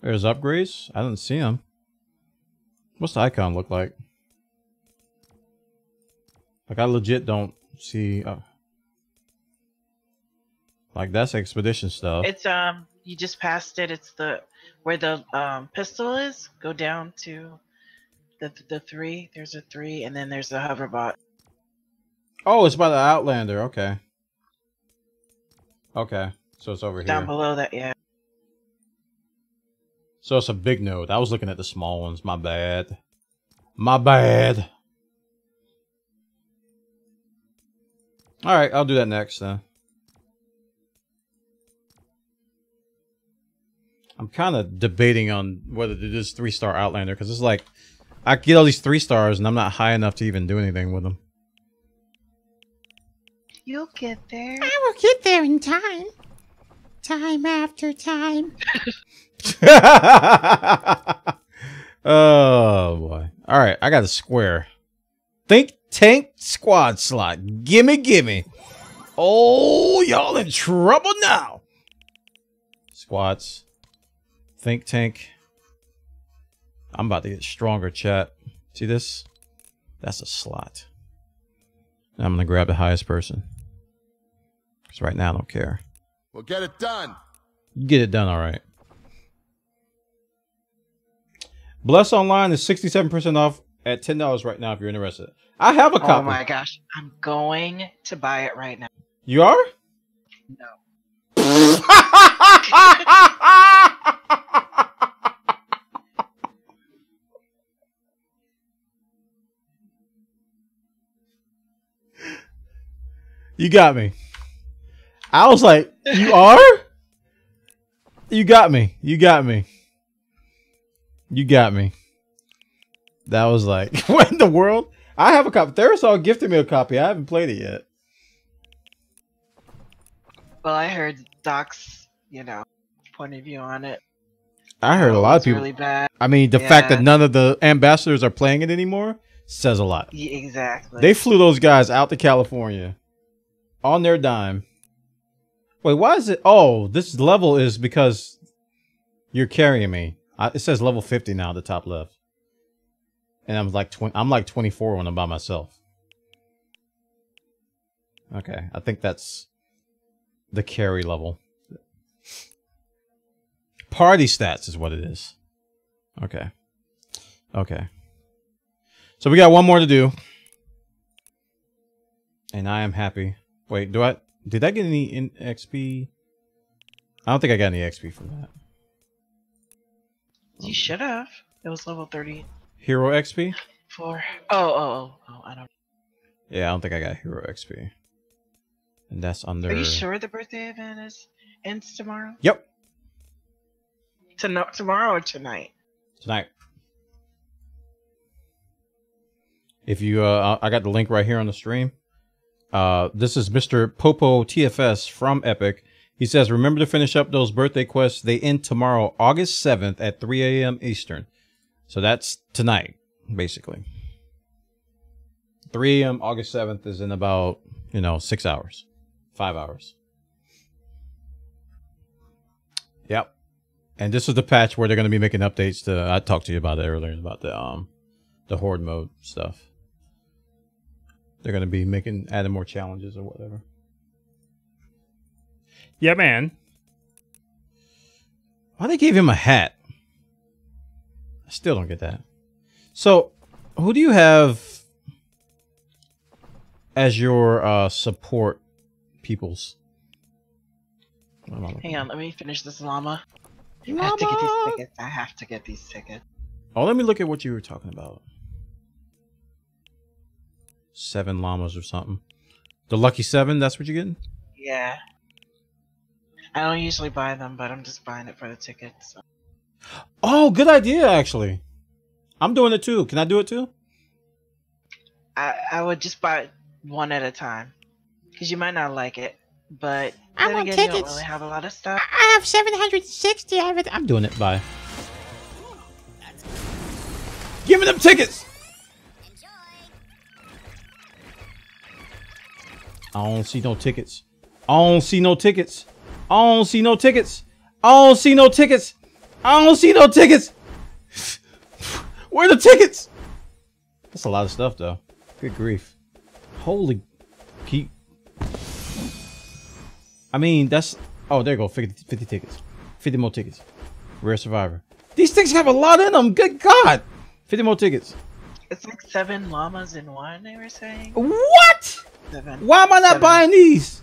There's upgrades? I didn't see them. What's the icon look like? Like, I legit don't see... Uh, like, that's expedition stuff. It's, um, you just passed it. It's the, where the, um, pistol is. Go down to the, the three. There's a three, and then there's the hoverbot. Oh, it's by the Outlander. Okay. Okay. So it's over Down here. Down below that, yeah. So it's a big node. I was looking at the small ones. My bad. My bad. Alright, I'll do that next then. I'm kind of debating on whether to do this three-star Outlander, because it's like, I get all these three stars, and I'm not high enough to even do anything with them. You'll get there. I will get there in time. Time after time. oh boy. Alright, I got a square. Think tank squad slot. Gimme, gimme. Oh, y'all in trouble now. Squats. Think tank. I'm about to get stronger, chat. See this? That's a slot. I'm gonna grab the highest person. Because right now I don't care. We'll get it done. Get it done all right. Bless Online is 67% off at $10 right now if you're interested. I have a oh copy. Oh my gosh. I'm going to buy it right now. You are? No. you got me. I was like, you are? You got me. You got me. You got me. That was like, what in the world? I have a copy. Therisol gifted me a copy. I haven't played it yet. Well, I heard Doc's, you know, point of view on it. I heard a lot of people. really bad. I mean, the fact that none of the ambassadors are playing it anymore says a lot. Yeah, exactly. They flew those guys out to California on their dime. Wait, why is it? Oh, this level is because you're carrying me. I, it says level 50 now at the top left. And I'm like 20, I'm like 24 when I'm by myself. Okay, I think that's the carry level. Party stats is what it is. Okay. Okay. So we got one more to do. And I am happy. Wait, do I did I get any in XP? I don't think I got any XP from that. You should have. It was level 30. Hero XP? Four. Oh, oh, oh, oh, I don't. Yeah, I don't think I got hero XP. And that's under Are you sure the birthday event is ends tomorrow? Yep. To no tomorrow or tonight? Tonight. If you uh I got the link right here on the stream. Uh this is Mr. Popo TFS from Epic. He says, remember to finish up those birthday quests. They end tomorrow, August 7th at 3 a.m. Eastern. So that's tonight, basically. 3 a.m. August 7th is in about, you know, six hours, five hours. Yep. And this is the patch where they're going to be making updates to. I talked to you about it earlier about the um, the horde mode stuff. They're going to be making adding more challenges or whatever. Yeah, man. Why they gave him a hat? I still don't get that. So, who do you have as your uh, support peoples? What am I looking Hang on, let me finish this llama. I have to get these tickets. I have to get these tickets. Oh, let me look at what you were talking about. Seven llamas or something. The lucky seven. That's what you're getting. Yeah. I don't usually buy them, but I'm just buying it for the tickets. So. Oh, good idea, actually. I'm doing it too. Can I do it too? I I would just buy one at a time, because you might not like it. But I then want again, you don't tickets. really have a lot of stuff. I have 760. I have it. I'm doing it. Bye. Give me them tickets. I don't see no tickets. I don't see no tickets. I don't see no tickets. I don't see no tickets. I don't see no tickets. Where are the tickets? That's a lot of stuff, though. Good grief. Holy. Keep. I mean, that's. Oh, there you go. 50, 50 tickets. 50 more tickets. Rare Survivor. These things have a lot in them. Good God. 50 more tickets. It's like seven llamas in one. They were saying What? Seven Why am I not Seven. buying these?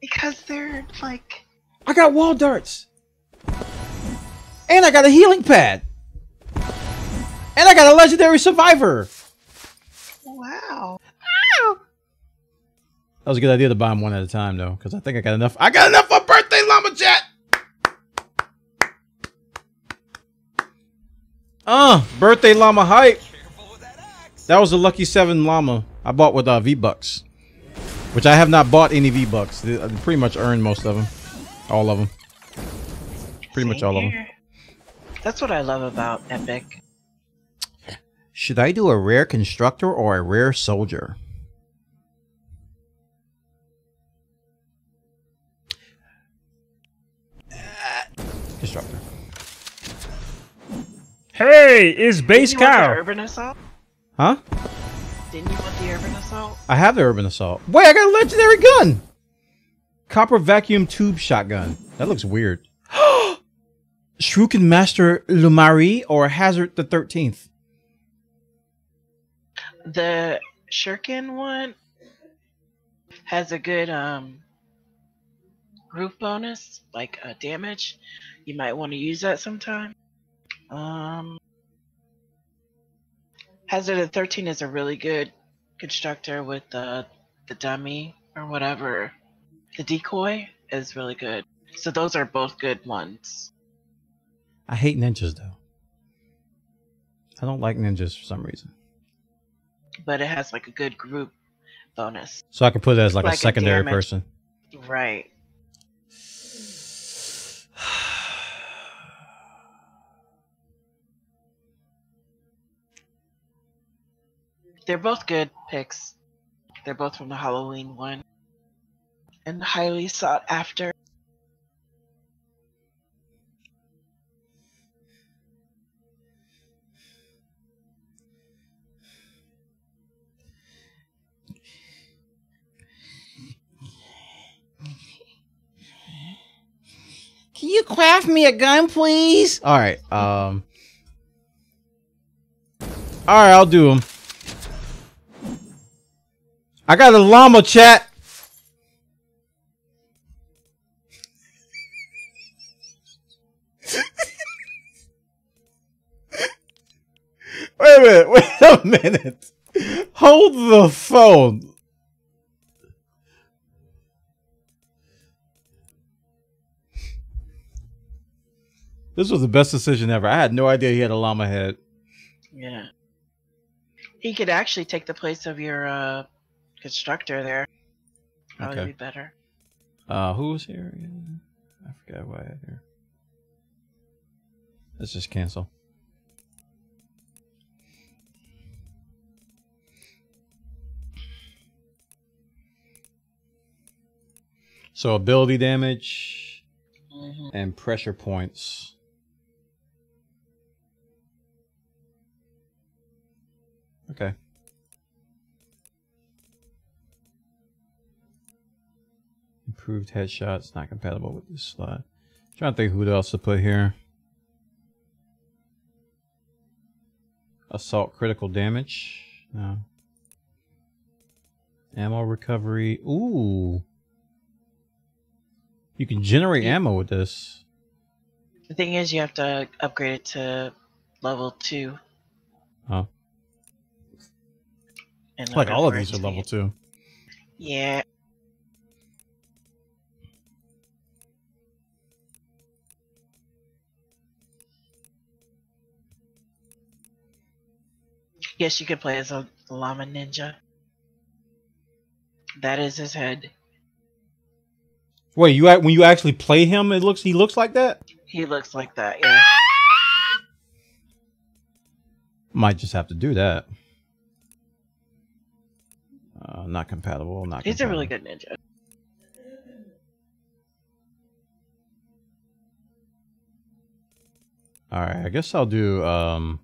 because they're like I got wall darts. And I got a healing pad. And I got a legendary survivor. wow. That was a good idea to buy them one at a time, though, because I think I got enough. I got enough for birthday llama chat. Uh, birthday llama hype. That was a lucky seven llama I bought with uh, V bucks, which I have not bought any V bucks. I pretty much earned most of them, all of them. Pretty much Same all of them. That's what I love about Epic. Should I do a rare constructor or a rare soldier? Constructor. Hey, it's Base Didn't you want the Cow. Huh? Didn't you want the Urban Assault? I have the Urban Assault. Wait, I got a legendary gun! Copper vacuum tube shotgun. That looks weird. Shuriken Master Llamurai or Hazard the 13th? The Shuriken one has a good um group bonus, like uh, damage. You might want to use that sometime. Um, Hazard of 13 is a really good constructor with the the dummy or whatever. The decoy is really good. So those are both good ones. I hate ninjas though. I don't like ninjas for some reason. But it has like a good group bonus. So I can put it as like, Like a a secondary damage. person. Right. They're both good picks. They're both from the Halloween one. And highly sought after. Can you craft me a gun, please? All right. Um. All right, I'll do them. I got a llama chat. wait a minute. Wait a minute. Hold the phone. This was the best decision ever. I had no idea he had a llama head. Yeah. He could actually take the place of your uh, constructor there. Probably Okay. be better. Uh, who was here again? I forgot why I here. Let's just cancel. So ability damage hmm and pressure points. Okay. Improved headshots not compatible with this slot. Trying to think who else to put here. Assault critical damage. No. Ammo recovery. Ooh. You can generate ammo with this. The thing is, you have to upgrade it to level two. Oh. In Like all of these are level two. Yeah. Yes, you could play as a llama ninja. That is his head. Wait, you when you actually play him, it looks he looks like that. He looks like that, yeah. Might just have to do that. Uh, not compatible. Not. He's a really good ninja. All right, I guess I'll do um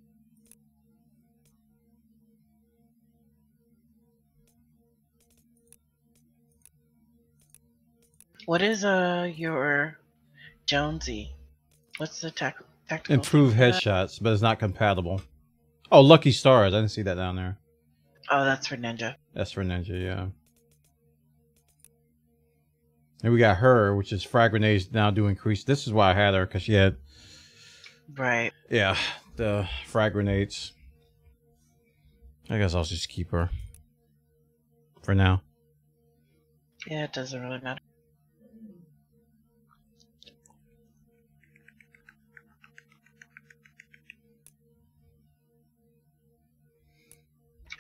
What is uh your Jonesy? What's the tac- tactical? improve headshots, but it's not compatible. Oh, lucky stars. I didn't see that down there. Oh, that's for ninja. That's for ninja, yeah. And we got her, which is frag grenades now do increase. This is why I had her because she had Right. yeah the frag grenades. I guess I'll just keep her for now. Yeah, it doesn't really matter.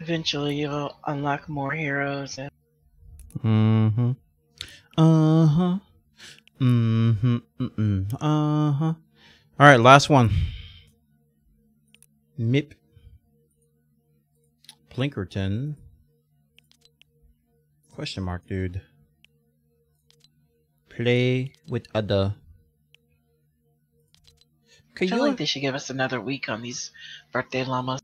Eventually, you'll unlock more heroes. And Mm-hmm. Uh-huh. Mm-hmm. Mm-mm. Uh-huh. All right, last one. Mip. Plinkerton. Question mark, dude. Play with other. I feel you, like they should give us another week on these birthday llamas.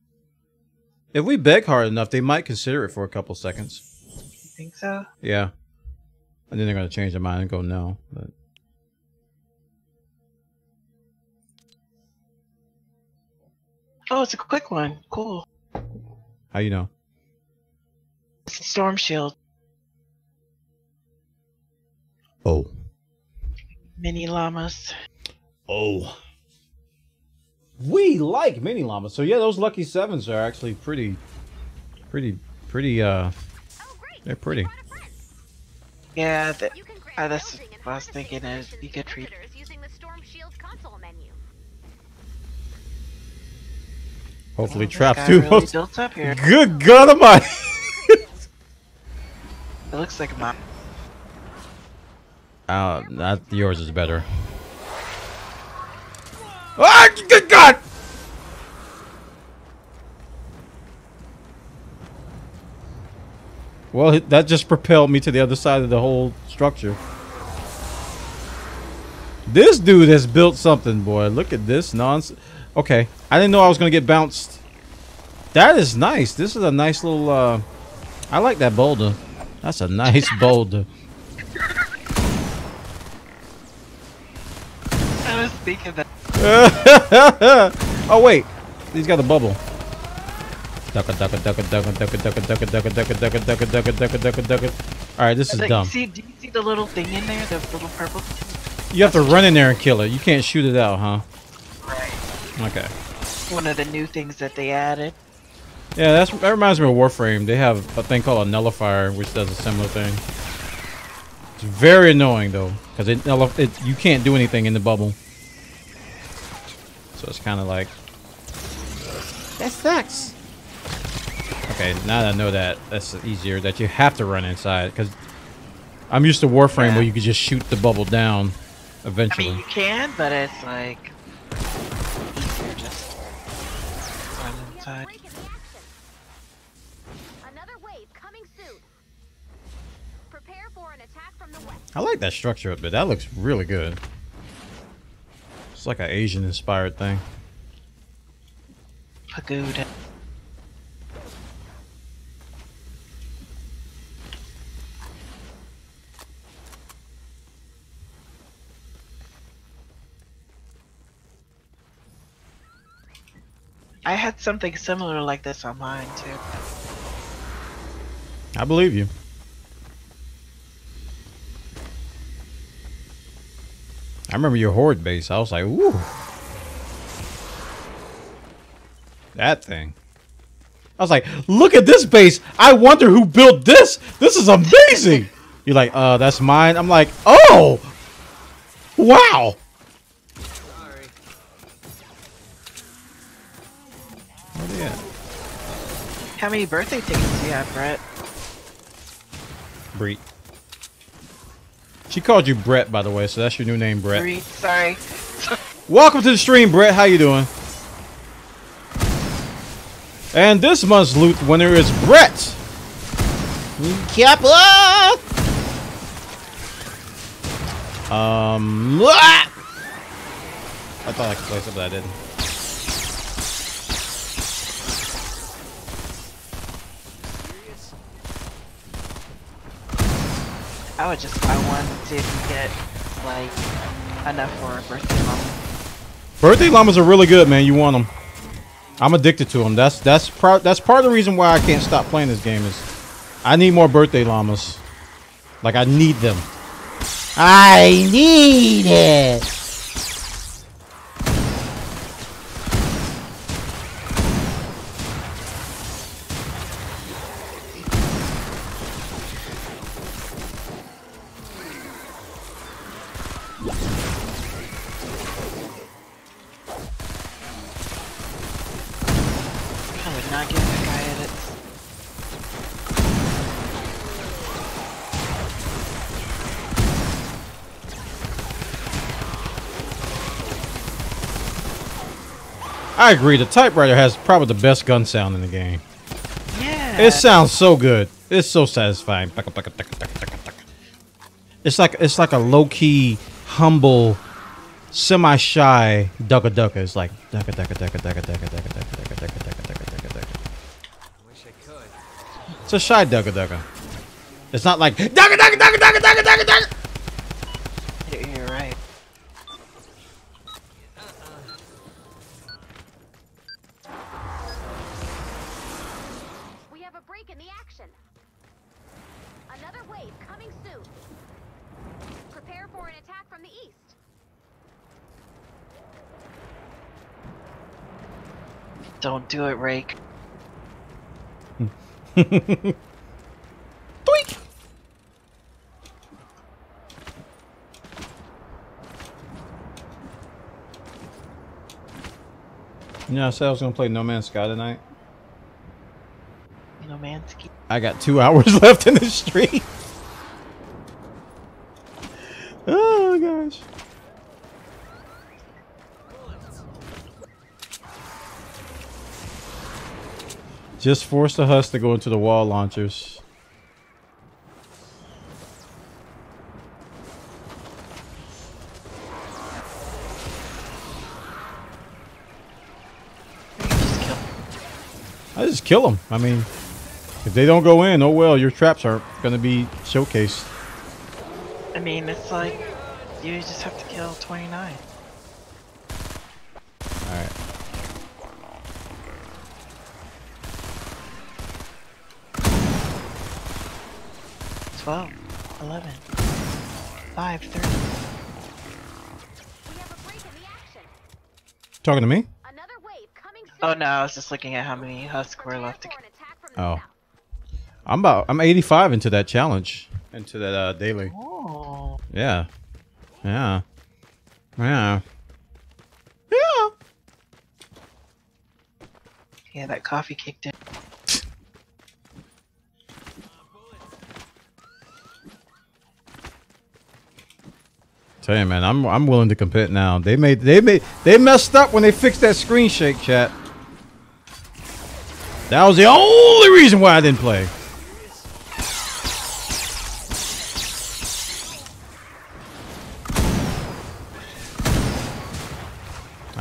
If we beg hard enough, they might consider it for a couple seconds. You think so? Yeah. And then they're gonna change their mind and go no. But Oh, it's a quick one. Cool. how you know? It's a storm shield. Oh. Mini llamas. Oh. We like mini llamas. So yeah, those lucky sevens are actually pretty pretty pretty uh they're pretty. Yeah, that, You can grant uh, that's what I was thinking is solutions you could treat visitors using the Storm Shield console menu. Hopefully Oh, this traps too. really built up here. Good God Almighty! It looks like mine. uh, not yours is better. Ah, good God! Well, that just propelled me to the other side of the whole structure. This dude has built something, boy. Look at this nonsense. Okay, I didn't know I was gonna get bounced. That is nice. This is a nice little. uh I like that boulder. That's a nice boulder. I was thinking that. Oh wait, he's got a bubble. Ducka ducka ducka ducka ducka ducka ducka ducka ducka ducka ducka ducka ducka ducka ducka. All right, this is dumb. See, do you see the little thing in there? The little purple. You have to run in there and kill it. You can't shoot it out, huh? Right. Okay. One of the new things that they added. Yeah, that's that reminds me of Warframe. They have a thing called a nullifier, which does a similar thing. It's very annoying though, because it, it you can't do anything in the bubble. So it's kind of like that sucks. Okay, now that I know that, that's easier. That you have to run inside because I'm used to Warframe Yeah. where you could just shoot the bubble down. eventually. I Eventually, mean, you can, but it's like easier just run We have a inside. the action. Another wave coming soon. Prepare for an attack from the west. I like that structure up there. That looks really good. It's like an Asian inspired thing. Pagoda. I had something similar like this on mine too. I believe you. I remember your horde base. I was like, ooh. That thing. I was like, look at this base. I wonder who built this. This is amazing. You're like, uh, that's mine. I'm like, oh, wow. Sorry. Where they at? How many birthday tickets do you have, Brett? Brett. She called you Brett, by the way, so that's your new name, Brett. Three. Sorry. Welcome to the stream, Brett. How you doing? And this month's loot winner is Brett. Kappa. Um. ah! I thought I could play something, but I didn't. I would just buy one and see if you get like enough for a birthday llama. Birthday llamas are really good, man. You want them. I'm addicted to them. That's that's part that's part of the reason why I can't stop playing this game is I need more birthday llamas. Like I need them. I need it. I agree. The typewriter has probably the best gun sound in the game. Yeah. It sounds so good. It's so satisfying. It's like it's like a low key, humble, semi shy ducka ducka. It's like ducka ducka ducka ducka ducka ducka ducka ducka ducka ducka ducka ducka ducka. It's a shy ducka ducka. It's not like ducka ducka ducka ducka ducka ducka ducka. Break in the action. Another wave coming soon. Prepare for an attack from the east. Don't do it, Rake. Doink. You know, I said I was gonna play No Man's Sky tonight. I got two hours left in the stream. oh gosh. Just force the husk to go into the wall launchers. I just kill him. I mean, if they don't go in, oh well, your traps aren't gonna be showcased. I mean, it's like you just have to kill 29. All right. Twelve, eleven, five, thirty. We have a break in the action. Talking to me? Another wave coming oh, soon. Oh no, I was just looking at how many husks were left to for kill. an attack from the Oh. South. I'm about. I'm 85 into that challenge. Into that uh, daily. Oh, Yeah. Yeah. Yeah. Yeah. yeah, that coffee kicked in. Tell you, man, I'm I'm willing to compete now. They made they made they messed up when they fixed that screen shake chat. That was the only reason why I didn't play.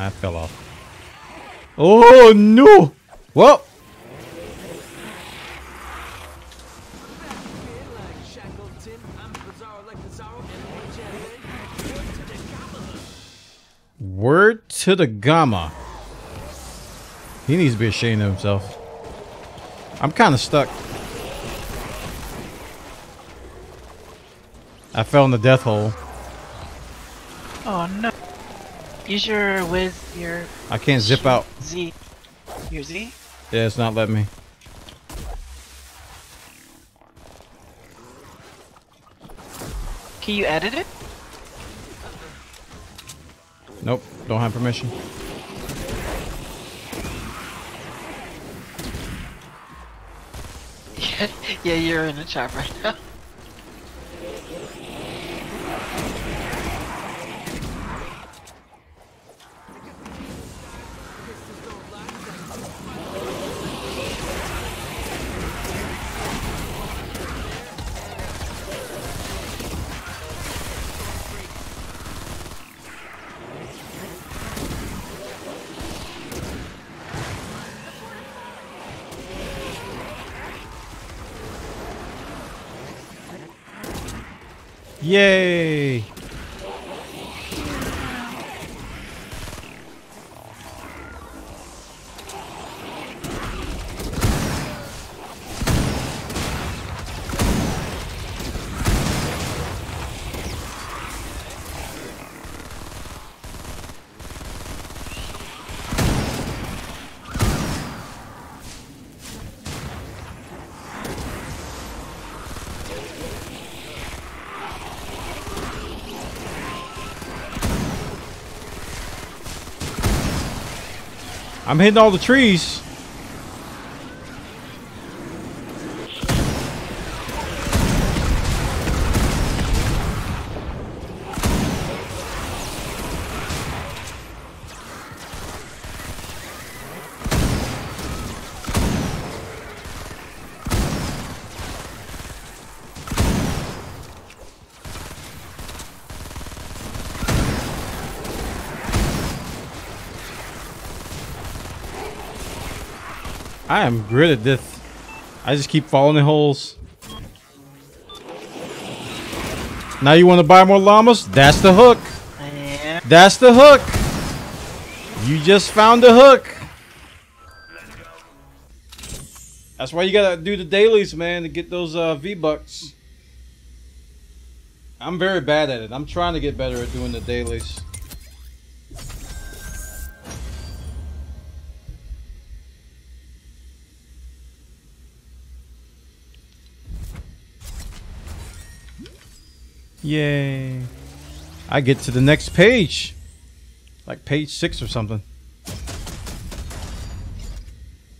I fell off. Oh no! Well, word to the gamma. He needs to be ashamed of himself. I'm kind of stuck. I fell in the death hole. Oh no. Use your whiz, your I can't zip out. Z. Your Z? Yeah, it's not letting me. Can you edit it? Nope, don't have permission. yeah, you're in the chat right now. Yay! I'm hitting all the trees. I am good at this. I just keep falling in holes. Now you want to buy more llamas? That's the hook. That's the hook. You just found the hook. That's why you gotta do the dailies, man, to get those uh, V bucks. I'm very bad at it. I'm trying to get better at doing the dailies. Yay. I get to the next page. Like page six or something.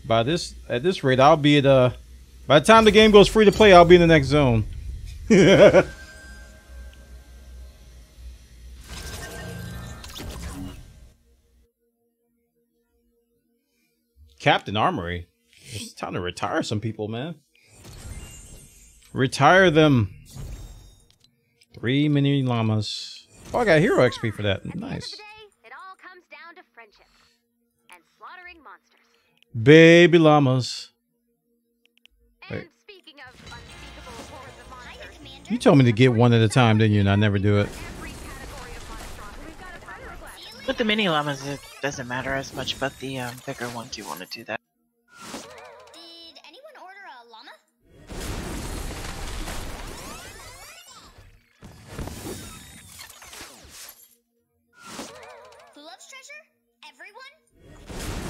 By this at this rate, I'll be at uh by the time the game goes free to play, I'll be in the next zone. Captain Armory. It's time to retire some people, man. Retire them. Three mini llamas. Oh, I got hero XP for that. At the end of Nice. the day, it all comes down to friendship and slaughtering monsters. Baby llamas. Wait. speaking of unspeakable hordes of monsters, You told me to get one at a time, didn't you? And I never do it. every category of monstrosity, we've got a friend request. With the mini llamas, it doesn't matter as much, but the um, bigger ones, you want to do that.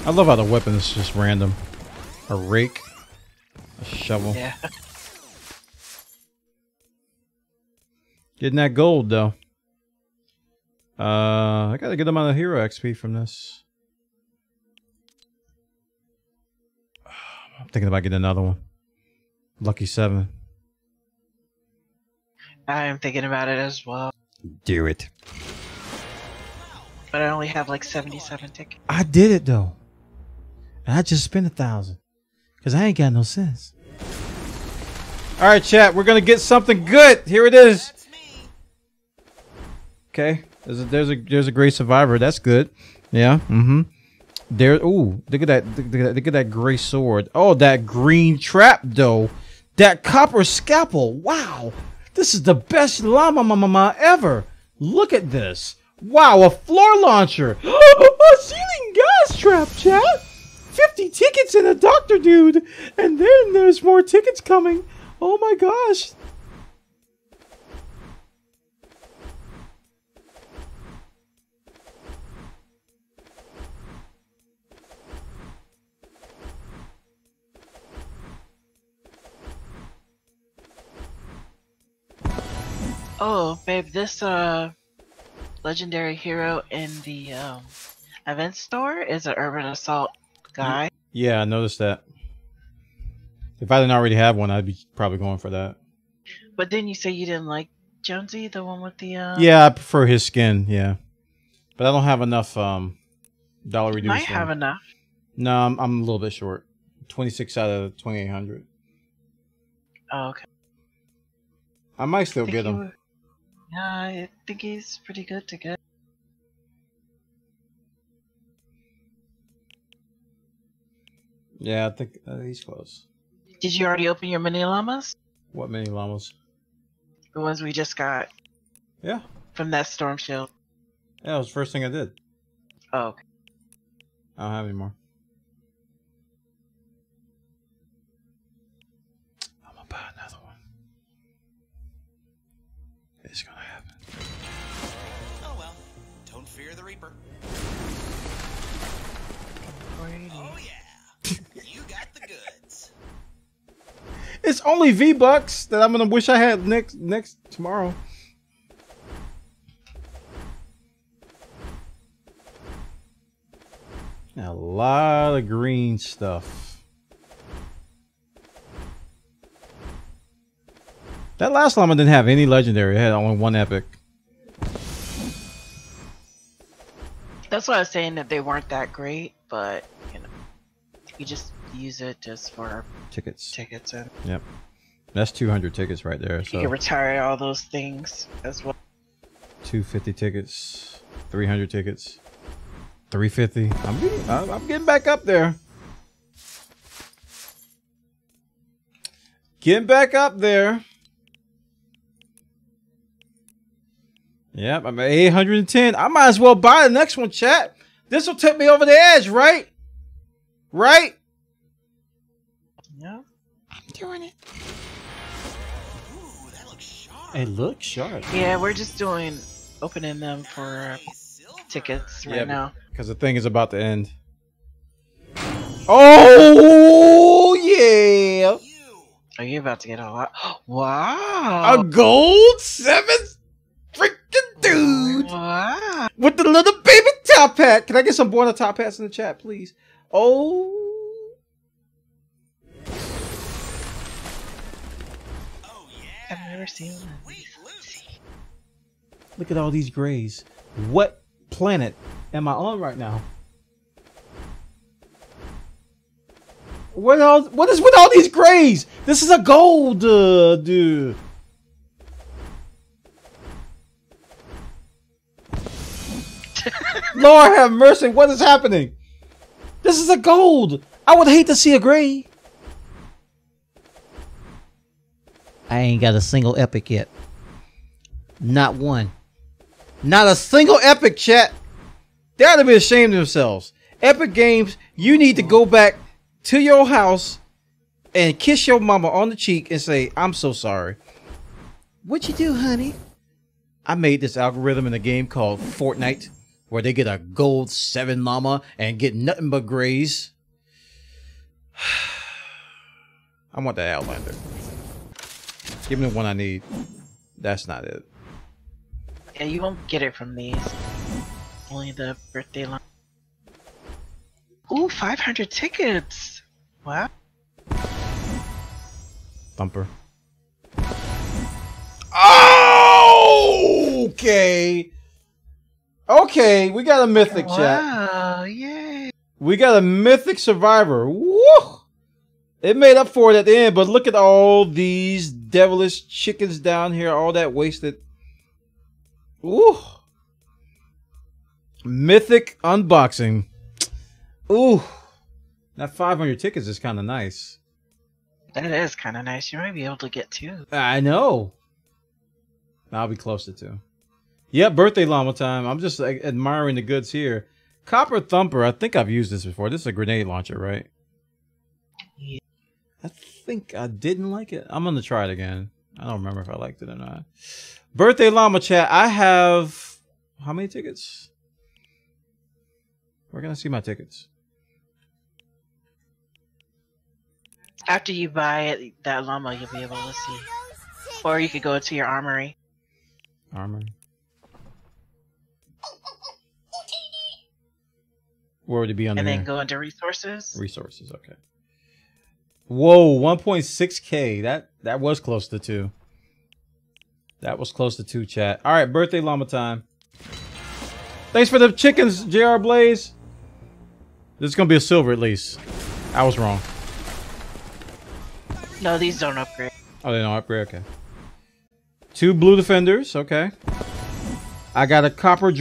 I love how the weapon is just random. A rake. A shovel. Yeah. Getting that gold, though. Uh, I gotta get them on the hero XP from this. I'm thinking about getting another one. Lucky 7. I'm thinking about it as well, Do it. but I only have like 77 tickets. I did it, though. And I just spent a thousand. Because I ain't got no sense. Alright, chat. We're gonna get something good. Here it is. Okay. There's a there's a there's a great survivor. That's good. Yeah. Mm-hmm. There. Ooh. Look at that. Look at that. Look at that gray sword. Oh, that green trap though. That copper scalpel. Wow. This is the best llama mama ever. Look at this. Wow, a floor launcher. a ceiling gas trap, chat. 50 tickets and a doctor dude. And then there's more tickets coming. Oh my gosh. Oh, babe, this uh legendary hero in the um event store is an urban assault guy. Yeah, I noticed that. If I didn't already have one, I'd be probably going for that. But then you say you didn't like Jonesy, the one with the uh Yeah, I prefer his skin. Yeah, but I don't have enough um dollar reduced. might one. have enough. No, I'm, I'm a little bit short. Twenty six out of twenty eight hundred. Oh, okay. I might still Think get him. would- Yeah, I think he's pretty good to get. Yeah, I think uh, he's close. Did you already open your mini llamas? What many llamas? The ones we just got. Yeah. from that storm shield? Yeah, that was the first thing I did. Oh, okay. I don't have any more. I'm gonna buy another one. It's gonna happen. Oh well. Don't fear the Reaper. Oh yeah. It's only V Bucks that I'm gonna wish I had next next tomorrow. A lot of green stuff. That last llama didn't have any legendary. It had only one epic. That's why I was saying that they weren't that great, but you know, you just use it just for Tickets. tickets and Yep. That's 200 tickets right there. So you can retire all those things as well. 250 tickets, 300 tickets, 350. I'm getting, I'm I'm getting back up there. Getting back up there. Yep, I'm at 810. I might as well buy the next one, chat. This will tip me over the edge, right? Right? Yeah. Doing it. Ooh, that looks sharp. It looks sharp. Yeah, we're just doing opening them for uh, Hey, silver. tickets right Yeah, now. Because the thing is about to end. Oh, yeah. Are you about to get a lot? Wow. A gold seventh freaking dude Wow. with the little baby top hat. Can I get some Bwana top hats in the chat, please? Oh never seen one. Look at all these grays. What planet am I on right now? What all? What is with all these grays? This is a gold, uh, dude. Lord have mercy! What is happening? This is a gold. I would hate to see a gray. I ain't got a single epic yet. Not one. Not a single epic chat. They ought to be ashamed of themselves. Epic Games, you need to go back to your house and kiss your mama on the cheek and say, I'm so sorry. What you do, honey? I made this algorithm in a game called Fortnite where they get a gold seven llama and get nothing but grays. I want that Outlander. Give me the one I need. That's not it. Yeah, you won't get it from these. Only the birthday line. Ooh, 500 tickets. Wow. Thumper. Oh, okay. Okay, we got a mythic chat. Wow, yay. We got a mythic survivor. Woo! It made up for it at the end, but look at all these devilish chickens down here, all that wasted. Ooh. Mythic unboxing. Ooh. That 500 tickets is kind of nice. That is kind of nice. You might be able to get two. I know. I'll be close to two. Yep, birthday llama time. I'm just like, admiring the goods here. Copper Thumper. I think I've used this before. This is a grenade launcher, right? Yeah. I think I didn't like it. I'm gonna try it again. I don't remember if I liked it or not. Birthday llama chat. I have how many tickets? Where can I see my tickets? After you buy it, that llama, you'll be able to see. Or you could go to your armory. Armor. Where would it be on and there? then go into resources. Resources, okay. Whoa, 1.6k. That that was close to two. That was close to two, chat. All right, birthday llama time. Thanks for the chickens, JR Blaze. This is gonna be a silver at least. I was wrong. No, these don't upgrade. Oh, they don't upgrade. Okay. Two blue defenders. Okay. I got a copper.